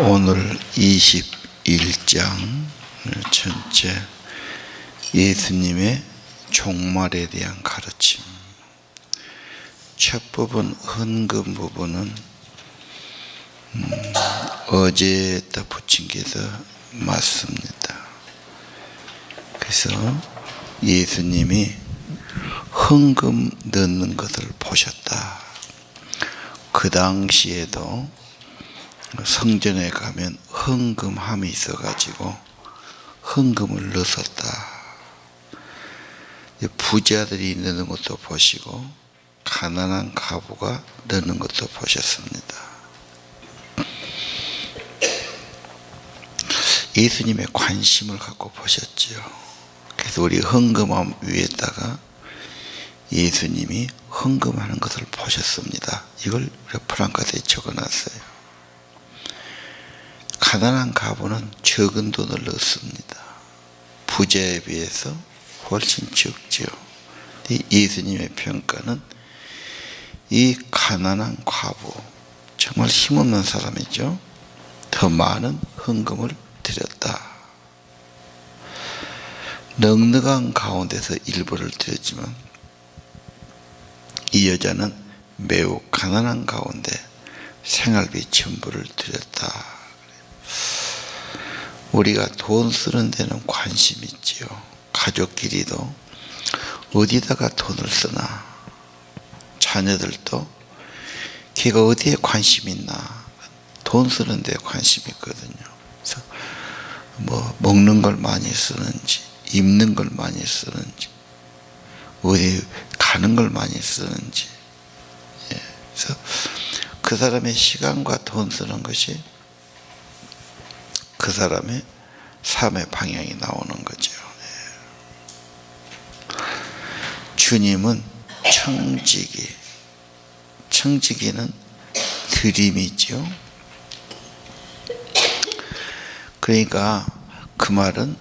오늘 21장 전체 예수님의 종말에 대한 가르침. 첫 부분 헌금 부분은 음, 어제다 부친께서 맞습니다. 그래서 예수님이 헌금 넣는 것을 보셨다. 그 당시에도 성전에 가면 헌금함이 있어가지고 헌금을 넣었다. 부자들이 넣는 것도 보시고 가난한 가부가 넣는 것도 보셨습니다. 예수님의 관심을 갖고 보셨지요. 그래서 우리 헌금함 위에다가 예수님이 헌금하는 것을 보셨습니다. 이걸 프랑카드에 적어놨어요. 가난한 가부는 적은 돈을 넣습니다. 부자에 비해서 훨씬 적죠. 예수님의 평가는 이 가난한 과부, 정말 힘없는 사람이죠. 더 많은 헌금을 드렸다. 넉넉한 가운데서 일부를 드렸지만 이 여자는 매우 가난한 가운데 생활비 전부를 드렸다. 우리가 돈 쓰는 데는 관심 있지요. 가족끼리도 어디다가 돈을 쓰나. 자녀들도 걔가 어디에 관심 있나. 돈 쓰는 데 관심 있거든요. 그래서 뭐 먹는 걸 많이 쓰는지, 입는 걸 많이 쓰는지, 어디 가는 걸 많이 쓰는지. 예. 그래서 그 사람의 시간과 돈 쓰는 것이 그 사람의 삶의 방향이 나오는 거죠. 예. 주님은 청지기, 청지기는 드림이죠. 그러니까 그 말은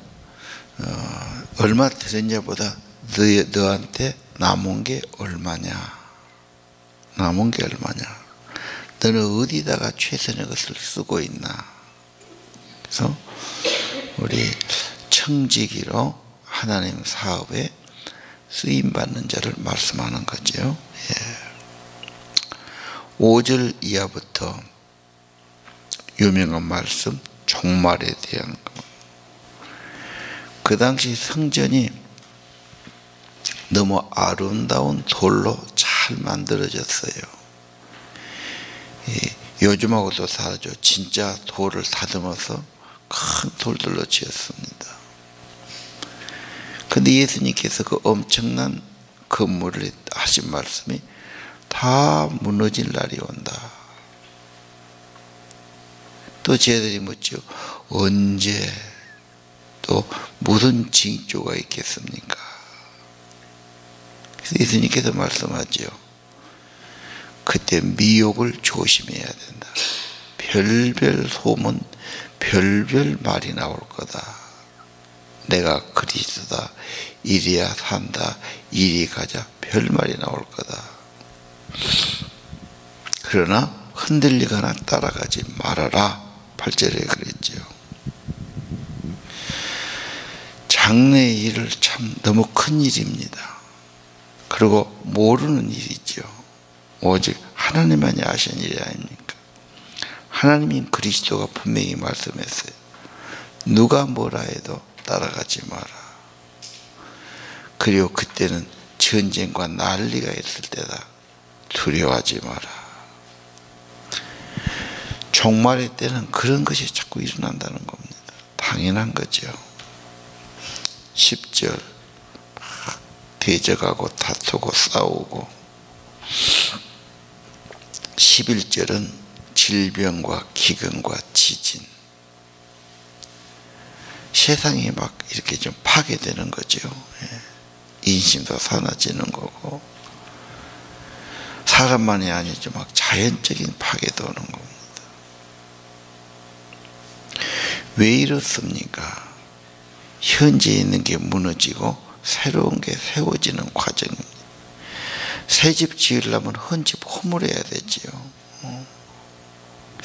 어, 얼마 드렸냐보다 너, 너한테 남은 게 얼마냐, 남은 게 얼마냐. 너는 어디다가 최선의 것을 쓰고 있나. 그래서 우리 청지기로 하나님 사업에 쓰임 받는 자를 말씀하는 거죠. 예. 5절 이하부터 유명한 말씀 종말에 대한 그 당시 성전이 너무 아름다운 돌로 잘 만들어졌어요. 요즘하고도 다르죠. 진짜 돌을 다듬어서 큰 돌들로 지었습니다. 근데 예수님께서 그 엄청난 건물을 하신 말씀이 다 무너질 날이 온다. 또 쟤들이 묻죠. 언제 또 무슨 징조가 있겠습니까? 그래서 예수님께서 말씀하죠. 그때 미혹을 조심해야 된다. 별별 소문 별별 말이 나올 거다. 내가 그리스도다. 이리야 산다. 이리 가자. 별 말이 나올 거다. 그러나 흔들리거나 따라가지 말아라. 8절에 그랬죠. 장래의 일을 참 너무 큰 일입니다. 그리고 모르는 일이죠. 오직 하나님만이 아신 일이 아닙니까? 하나님인 그리스도가 분명히 말씀했어요. 누가 뭐라 해도 따라가지 마라. 그리고 그때는 전쟁과 난리가 있을 때다. 두려워하지 마라. 종말의 때는 그런 것이 자꾸 일어난다는 겁니다. 당연한 거죠. 10절 대적하고 다투고 싸우고 11절은 질병과 기근과 지진 세상이 막 이렇게 좀 파괴되는 거죠. 예. 인심도 사나지는 거고 사람만이 아니죠. 막 자연적인 파괴도 오는 겁니다. 왜 이렇습니까? 현재 있는 게 무너지고 새로운 게 세워지는 과정입니다. 새집 지으려면 헌집 허물해야 되지요.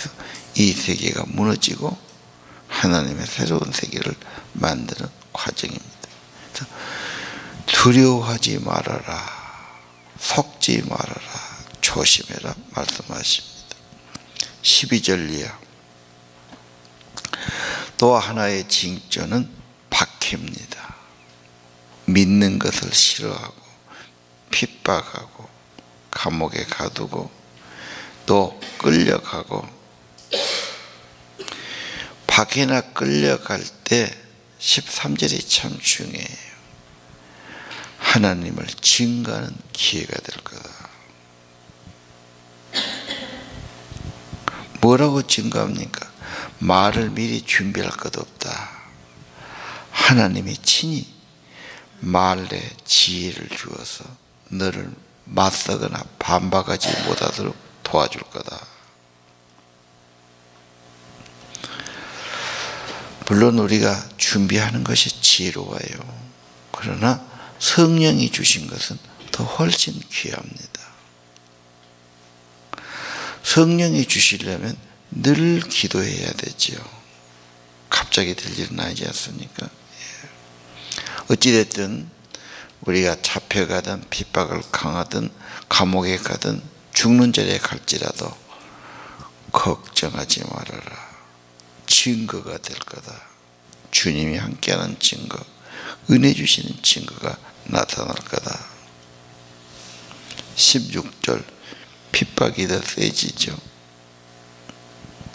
어. 이 세계가 무너지고 하나님의 새로운 세계를 만드는 과정입니다. 두려워하지 말아라. 속지 말아라. 조심해라. 말씀하십니다. 12절 이하. 또 하나의 징조는 박해입니다. 믿는 것을 싫어하고 핍박하고 감옥에 가두고 또 끌려가고 박해나 끌려갈 때 13절이 참 중요해요. 하나님을 증가하는 기회가 될 거다. 뭐라고 증가합니까? 말을 미리 준비할 것 없다. 하나님이 친히 말에 지혜를 주어서 너를 맞서거나 반박하지 못하도록 도와줄 거다. 물론 우리가 준비하는 것이 지혜로워요. 그러나 성령이 주신 것은 더 훨씬 귀합니다. 성령이 주시려면 늘 기도해야 되지요. 갑자기 될 일은 아니지 않습니까? 예. 어찌됐든 우리가 잡혀가든 핍박을 강하든 감옥에 가든 죽는 자리에 갈지라도 걱정하지 말아라. 증거가 될 거다. 주님이 함께하는 증거, 은혜 주시는 증거가 나타날 거다. 16절 핍박이 더 세지죠.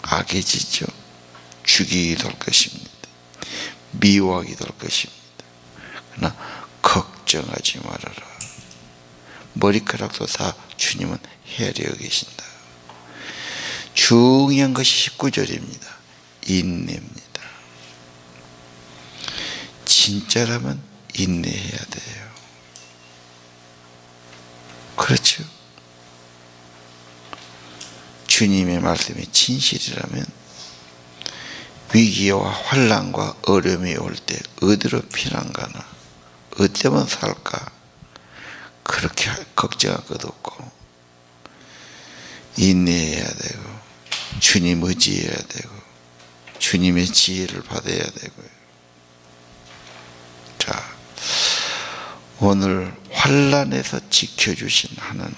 악해지죠. 죽이게 될 것입니다. 미워하게 될 것입니다. 그러나 걱정하지 말아라. 머리카락도 다 주님은 헤아려 계신다. 중요한 것이 19절입니다. 인내입니다. 진짜라면 인내해야 돼요. 그렇죠? 주님의 말씀이 진실이라면 위기와 환란과 어려움이 올 때 어디로 피난 가나 어때만 살까 그렇게 걱정할 것 없고 인내해야 되고 주님 의지해야 되고 주님의 지혜를 받아야 되고요. 자 오늘 환란에서 지켜주신 하나님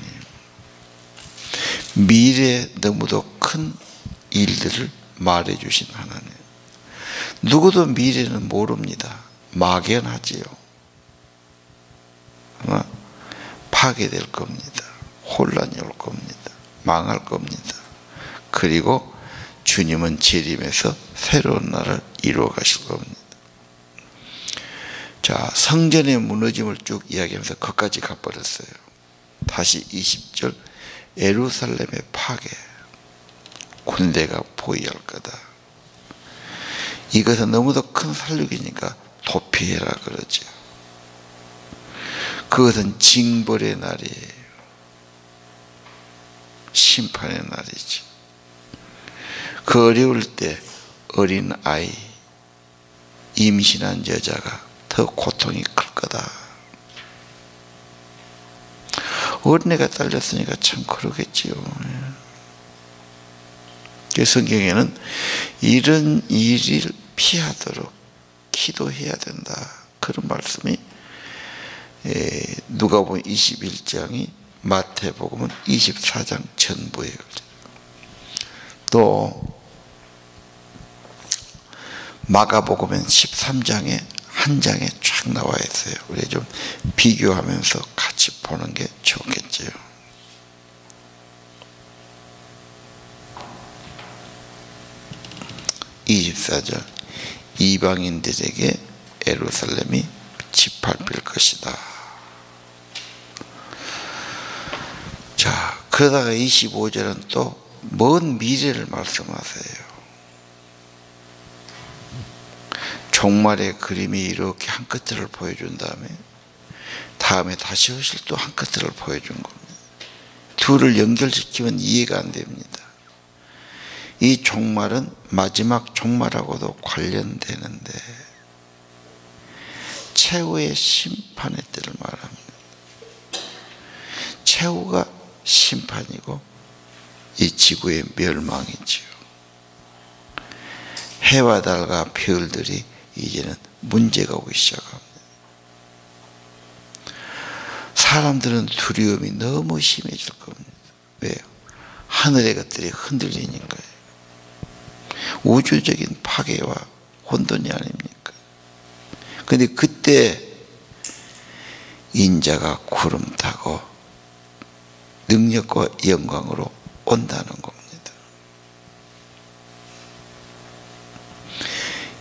미래 너무도 큰 일들을 말해주신 하나님 누구도 미래는 모릅니다. 막연하지요. 파괴될 겁니다. 혼란이 올 겁니다. 망할 겁니다. 그리고 주님은 재림에서 새로운 날을 이루어 가실 겁니다. 자, 성전의 무너짐을 쭉 이야기하면서 거기까지 가버렸어요. 다시 20절 에루살렘의 파괴 군대가 보이할 거다. 이것은 너무도 큰 살육이니까 도피해라 그러죠. 그것은 징벌의 날이에요. 심판의 날이죠. 그 어려울 때 어린 아이, 임신한 여자가 더 고통이 클 거다. 어린애가 딸렸으니까 참 그러겠지요. 그 성경에는 이런 일을 피하도록 기도해야 된다. 그런 말씀이 누가복음 21장이 마태복음은 24장 전부에 또 마가복음은 13장에 한 장에 쫙 나와 있어요. 우리 좀 비교하면서 같이 보는 게 좋겠죠. (24절) 이방인들에게 에루살렘이 짓밟힐 것이다. 자, 그러다가 25절은 또 먼 미래를 말씀하세요. 종말의 그림이 이렇게 한 끝을 보여준 다음에 다음에 다시 오실 또 한 끝을 보여준 겁니다. 둘을 연결시키면 이해가 안 됩니다. 이 종말은 마지막 종말하고도 관련되는데 최후의 심판의 때를 말합니다. 최후가 심판이고 이 지구의 멸망이지요. 해와 달과 별들이 이제는 문제가 오기 시작합니다. 사람들은 두려움이 너무 심해질 겁니다. 왜요? 하늘의 것들이 흔들리니까요. 우주적인 파괴와 혼돈이 아닙니까? 근데 그때 인자가 구름 타고 능력과 영광으로 온다는 겁니다.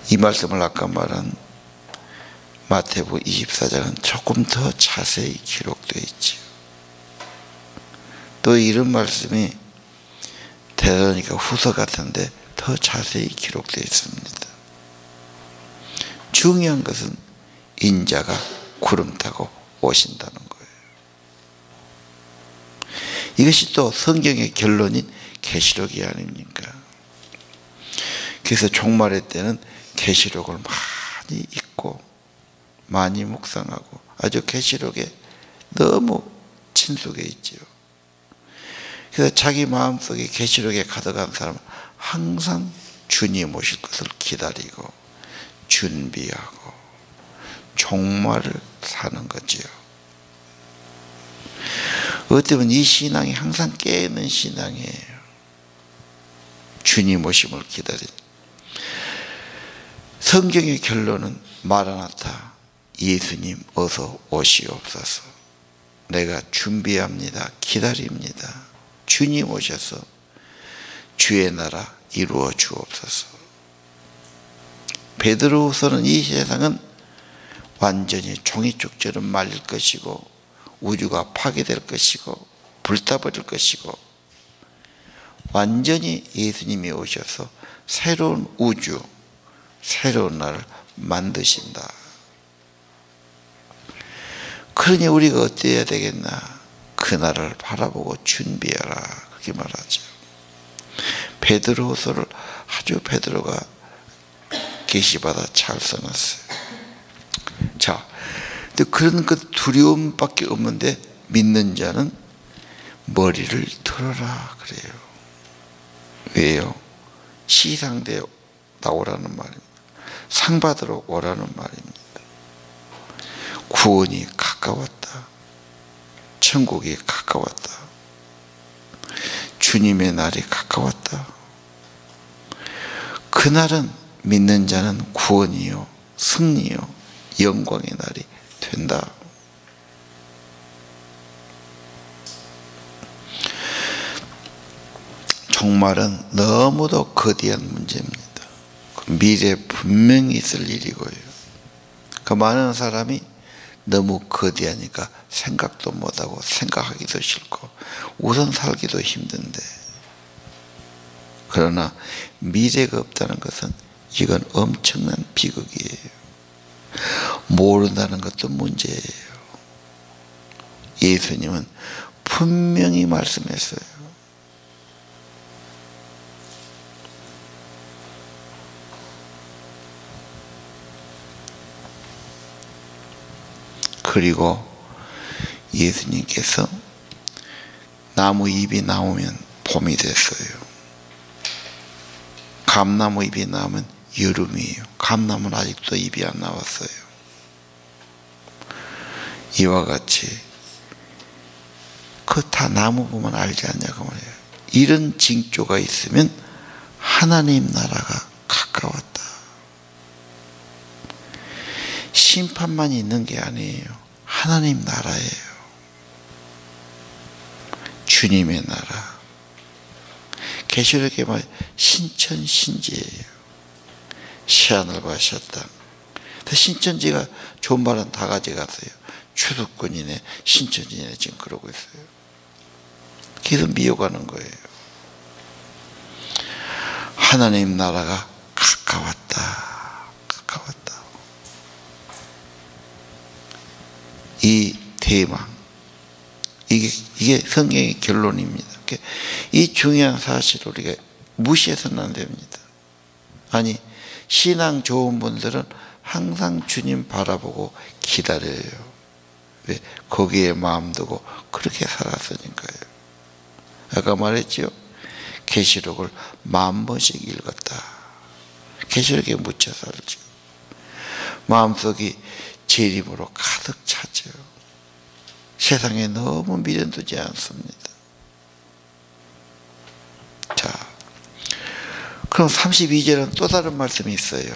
이 말씀을 아까 말한 마태복 24장은 조금 더 자세히 기록되어 있지요. 또 이런 말씀이 대단니까 후서 같은데 더 자세히 기록되어 있습니다. 중요한 것은 인자가 구름 타고 오신다는 거예요. 이것이 또 성경의 결론인 계시록이 아닙니까? 그래서 종말의 때는 계시록을 많이 읽고 많이 묵상하고 아주 계시록에 너무 친숙해 있지요. 그래서 자기 마음속에 계시록에 가득한 사람은 항상 주님 오실 것을 기다리고 준비하고 종말을 사는 거지요. 보면 이 신앙이 항상 깨있는 신앙이에요. 주님 오심을 기다리는. 성경의 결론은 마라나타 예수님 어서 오시옵소서. 내가 준비합니다. 기다립니다. 주님 오셔서 주의 나라 이루어 주옵소서. 베드로후서는 이 세상은 완전히 종이쪽처럼 말릴 것이고 우주가 파괴될 것이고 불타버릴 것이고 완전히 예수님이 오셔서 새로운 우주, 새로운 나를 만드신다. 그러니 우리가 어때야 되겠나? 그 나라를 바라보고 준비하라. 그렇게 말하죠. 베드로서를 아주 베드로가 계시받아 잘 써놨어요. 자, 근데 그런 그 두려움밖에 없는데 믿는 자는 머리를 들어라 그래요. 왜요? 시상대 나오라는 말입니다. 상 받으러 오라는 말입니다. 구원이 가까웠다. 천국이 가까웠다. 주님의 날이 가까웠다. 그날은 믿는 자는 구원이요, 승리요, 영광의 날이 된다. 종말은 너무도 거대한 문제입니다. 미래 분명히 있을 일이고요. 그 많은 사람이 너무 거대하니까 생각도 못하고 생각하기도 싫고 우선 살기도 힘든데 그러나 미래가 없다는 것은 이건 엄청난 비극이에요. 모른다는 것도 문제예요. 예수님은 분명히 말씀했어요. 그리고 예수님께서 나무 잎이 나오면 봄이 됐어요. 감나무 잎이 나오면 여름이에요. 감나무는 아직도 잎이 안 나왔어요. 이와 같이 그 다 나무 보면 알지 않냐고 말이에요. 이런 징조가 있으면 하나님 나라가 가까웠다. 심판만 있는 게 아니에요. 하나님 나라예요. 주님의 나라. 계시록에 말 신천 신지예요. 시하늘과 시땅. 신천지가 좋은 말은 다 가져갔어요. 추수꾼이네, 신천지네 지금 그러고 있어요. 계속 미워가는 거예요. 하나님 나라가 가까웠다. 대망. 이게, 이게 성경의 결론입니다. 이 중요한 사실을 우리가 무시해서는 안 됩니다. 아니, 신앙 좋은 분들은 항상 주님 바라보고 기다려요. 왜? 거기에 마음 두고 그렇게 살았으니까요. 아까 말했죠. 계시록을 만 번씩 읽었다. 계시록에 묻혀 살죠. 마음속이 재림으로 가득 차죠. 세상에 너무 미련 두지 않습니다. 자, 그럼 32절은 또 다른 말씀이 있어요.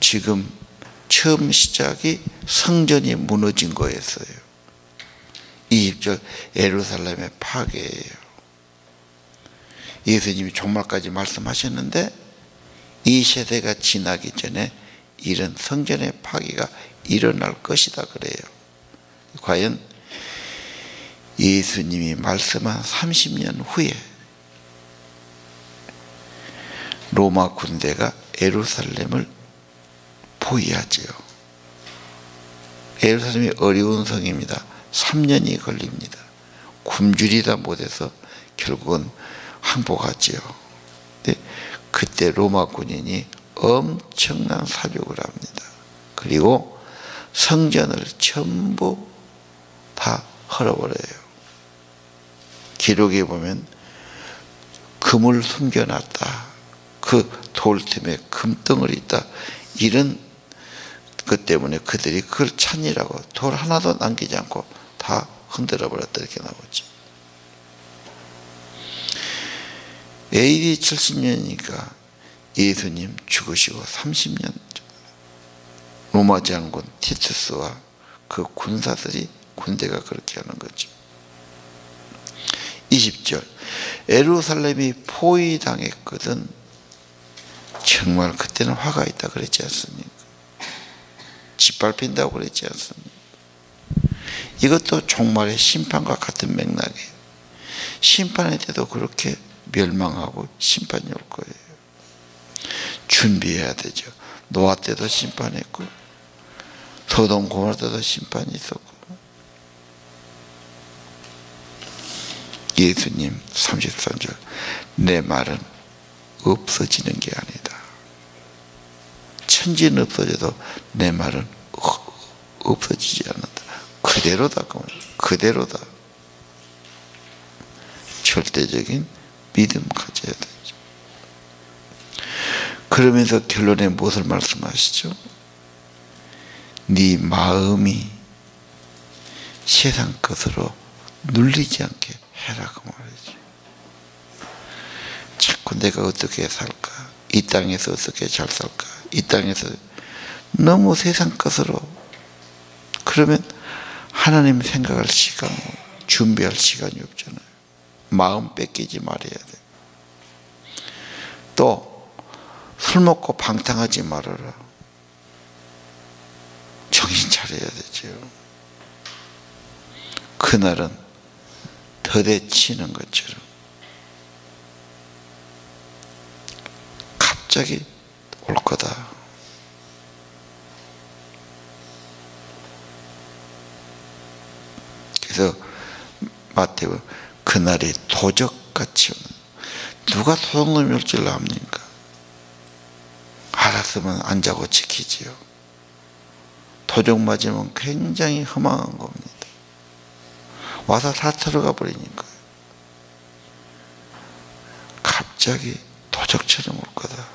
지금 처음 시작이 성전이 무너진 거였어요. 20절 에루살렘의 파괴예요. 예수님이 종말까지 말씀하셨는데 이 세대가 지나기 전에 이런 성전의 파괴가 일어날 것이다 그래요. 과연 예수님이 말씀한 30년 후에 로마 군대가 에루살렘을 포위하지요. 에루살렘이 어려운 성입니다. 3년이 걸립니다. 굶주리다 못해서 결국은 항복하지요. 그때 로마 군인이 엄청난 사륙을 합니다. 그리고 성전을 전부 다 헐어버려요. 기록에 보면 금을 숨겨놨다. 그 돌 틈에 금덩어리 있다. 이런 것 때문에 그들이 그걸 찬이라고 돌 하나도 남기지 않고 다 흔들어 버렸다 이렇게 나오죠. AD 70년이니까 예수님 죽으시고 30년 로마 장군 티투스와 그 군사들이 군대가 그렇게 하는 거죠. 20절 에루살렘이 포위당했거든 정말 그때는 화가 있다 그랬지 않습니까? 짓밟힌다고 그랬지 않습니까? 이것도 종말의 심판과 같은 맥락이에요. 심판의 때도 그렇게 멸망하고 심판이 올 거예요. 준비해야 되죠. 노아 때도 심판했고 소돔 고모라 때도 심판이 있었고 예수님 33절 내 말은 없어지는 게 아니다. 천지는 없어져도 내 말은 없어지지 않는다. 그대로다. 그대로다. 절대적인 믿음 가져야 되죠. 그러면서 결론에 무엇을 말씀하시죠? 네 마음이 세상 것으로 눌리지 않게 해라고 말이죠. 자꾸 내가 어떻게 살까? 이 땅에서 어떻게 잘 살까? 이 땅에서 너무 세상 것으로 그러면 하나님 생각할 시간, 준비할 시간이 없잖아요. 마음 뺏기지 말아야 돼. 또 술 먹고 방탕하지 말아라. 정신 차려야 되죠. 그날은 더대치는 것처럼 갑자기 올 거다. 그래서 마태오 그날이 도적같이 오는 누가 도둑놈이 올 줄 압니까? 알았으면 안 자고 지키지요. 도적 맞으면 굉장히 허망한 겁니다. 와서 다 들어가 버리니까. 갑자기 도적처럼 올 거다.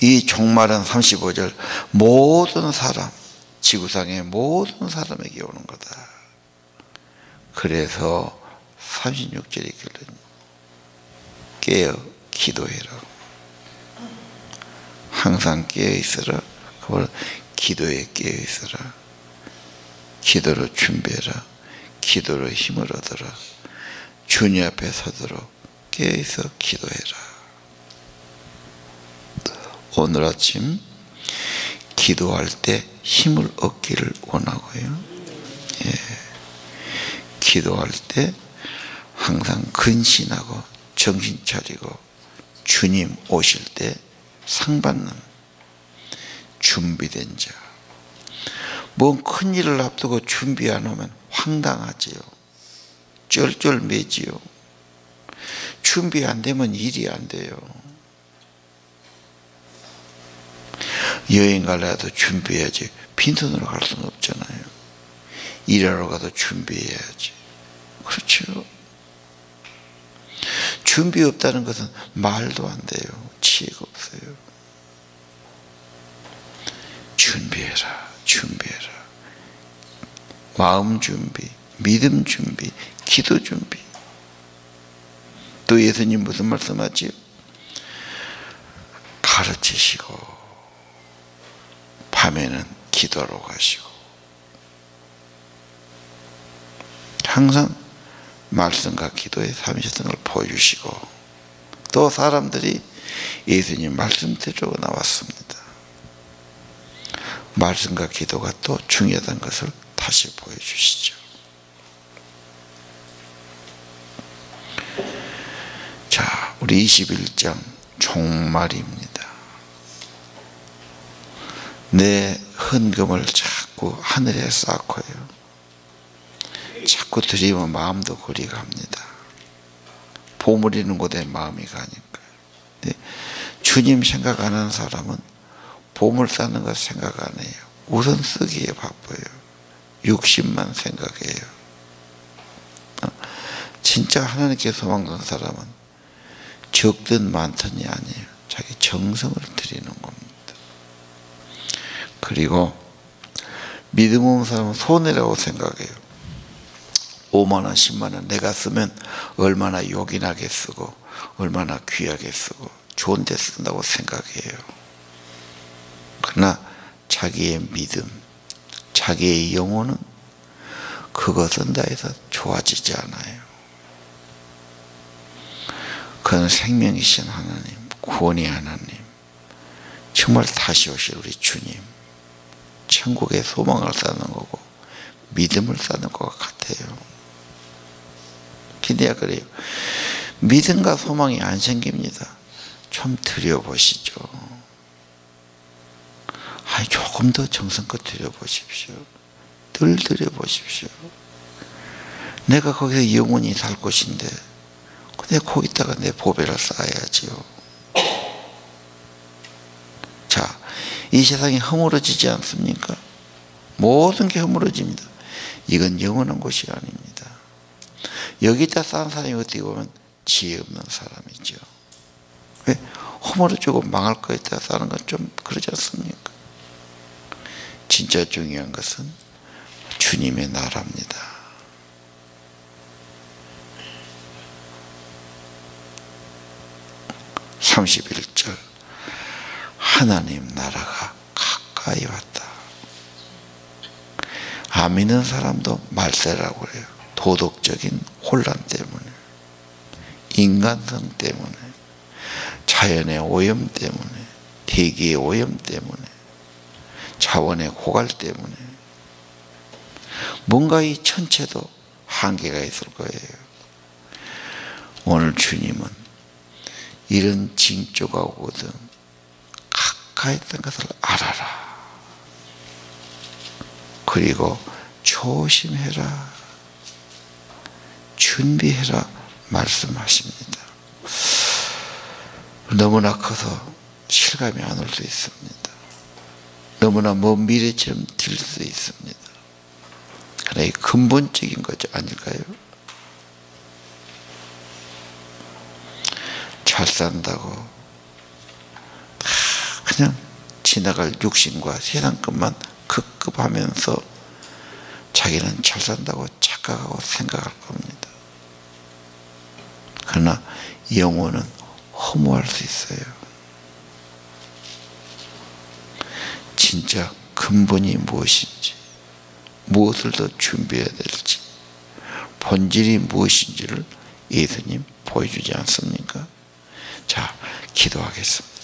이 종말은 35절 모든 사람 지구상의 모든 사람에게 오는 거다. 그래서 36절에 결론 깨어 기도해라. 항상 깨어 있으라. 그걸 기도에 깨어 있으라. 기도로 준비해라. 기도로 힘을 얻어라. 주님 앞에 서도록 깨어 있어 기도해라. 오늘 아침 기도할 때 힘을 얻기를 원하고요. 예. 기도할 때 항상 근신하고 정신 차리고 주님 오실 때 상 받는 준비된 자. 뭔 큰 일을 앞두고 준비 안 하면 황당하지요. 쩔쩔매지요. 준비 안 되면 일이 안 돼요. 여행 갈래도 준비해야지. 빈손으로 갈 수는 없잖아요. 일하러 가도 준비해야지. 그렇죠. 준비 없다는 것은 말도 안 돼요. 지혜가 없어요. 준비해라, 준비해라. 마음 준비, 믿음 준비, 기도 준비. 또 예수님 무슨 말씀하지요? 가르치시고 밤에는 기도로 가시고 항상 말씀과 기도의 삼위일성을 보여주시고 또 사람들이 예수님 말씀대로 나왔습니다. 말씀과 기도가 또 중요하다는 것을 다시 보여주시죠. 자, 우리 21장 종말입니다. 내 헌금을 자꾸 하늘에 쌓고요. 자꾸 드리면 마음도 거리 갑니다. 보물 있는 곳에 마음이 가니까. 주님 생각 안 하는 사람은 보물 쌓는 거 생각 안 해요. 우선 쓰기에 바빠요. 욕심만 생각해요. 어? 진짜 하나님께 소망하는 사람은 적든 많든이 아니에요. 자기 정성을 드리는 겁니다. 그리고 믿음 없는 사람은 손해라고 생각해요. 5만원, 10만원 내가 쓰면 얼마나 요긴하게 쓰고 얼마나 귀하게 쓰고 좋은 데 쓴다고 생각해요. 그러나 자기의 믿음, 자기의 영혼은 그것은 다 해서 좋아지지 않아요. 그는 생명이신 하나님, 구원의 하나님, 정말 다시 오실 우리 주님, 천국의 소망을 쌓는 거고 믿음을 쌓는 것 같아요. 기대야 그래요. 믿음과 소망이 안 생깁니다. 좀 드려보시죠. 아, 조금 더 정성껏 드려보십시오. 늘 드려보십시오. 내가 거기서 영원히 살 곳인데, 근데 거기다가 내 보배를 쌓아야지요. 자, 이 세상이 허물어지지 않습니까? 모든 게 허물어집니다. 이건 영원한 곳이 아닙니다. 여기다 쌓은 사람이 어떻게 보면 지혜 없는 사람이죠. 왜? 허물어지고 망할 거에다 쌓는 건 좀 그러지 않습니까? 진짜 중요한 것은 주님의 나라입니다. (31절) 하나님 나라가 가까이 왔다. 안 믿는 사람도 말세라고 그래요. 도덕적인 혼란 때문에, 인간성 때문에, 자연의 오염 때문에, 대기의 오염 때문에, 자원의 고갈 때문에, 뭔가 이 천체도 한계가 있을 거예요. 오늘 주님은 이런 징조가 오거든 가까이 있던 것을 알아라. 그리고 조심해라. 준비해라. 말씀하십니다. 너무나 커서 실감이 안 올 수 있습니다. 너무나 먼 미래처럼 들수 있습니다. 이 근본적인 거죠. 아닐까요? 잘 산다고 그냥 지나갈 육신과 세상 것만 급급하면서 자기는 잘 산다고 착각하고 생각할 겁니다. 그러나 영혼은 허무할 수 있어요. 진짜 근본이 무엇인지, 무엇을 더 준비해야 될지, 본질이 무엇인지를 예수님 보여주지 않습니까? 자, 기도하겠습니다.